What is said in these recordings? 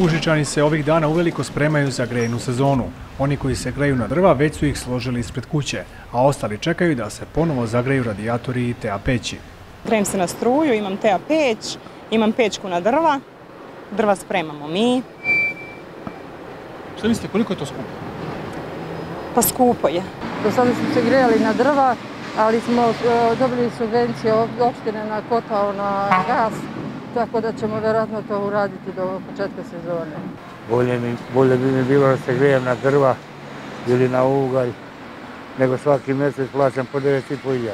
Užičani se ovih dana uveliko spremaju za grejnu sezonu. Oni koji se greju na drva već su ih složili ispred kuće, a ostali čekaju da se ponovo zagreju radijatori i tea peći. Grejem se na struju, imam tea peć, imam pečku na drva, drva spremamo mi. Što mislite, koliko je to skupo? Pa skupo je. Do sada smo se grejali na drva, ali smo e, dobili subvencije od opštine na kotao na gas, tako da ćemo vjerojatno to uraditi do početka sezone. Bolje, mi, bolje bi mi bilo da se grejem na drva ili na ugalj, nego svaki mjesec plaćam po 9,5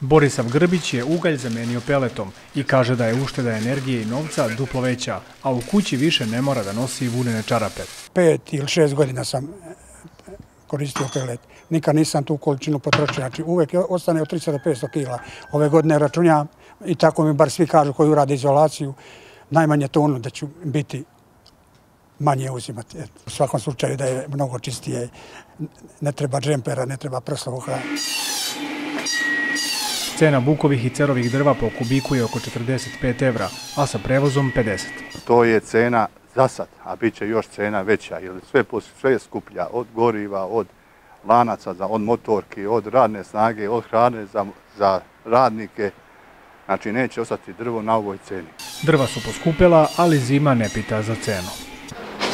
Borisav Grbić je ugalj zamenio peletom i kaže da je ušteda energije i novca duplo veća, a u kući više ne mora da nosi vunene čarape. Pet ili šest godina sam koristio pelet. Nikad nisam tu količinu potrošio. Znači uvek ostane od 300 do 500 kila. Ove godine računjam i tako mi bar svi kažu koji urade izolaciju, najmanje to ono da ću biti manje uzimati. U svakom slučaju da je mnogo čistije, ne treba džempera, ne treba prslovu hrana. Cena bukovih i cerovih drva po kubiku je oko 45 evra, a sa prevozom 50. To je cena za sad, a bit će još cena veća, jer sve, sve je skuplja, od goriva, od lanaca, od motorki, od radne snage, od hrane za, za radnike, Znači, neće ostati drvo na ovoj ceni. Drva su poskupila, ali zima ne pita za cenu.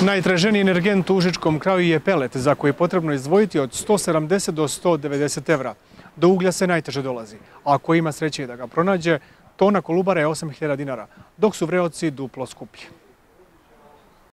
Najtraženiji energent u Užičkom kraju je pelet, za koji je potrebno izdvojiti od 170 do 190 evra. Do uglja se najteže dolazi. A ako ima sreće da ga pronađe, tona kolubara je 8000 dinara, dok su vreoci duplo skuplji.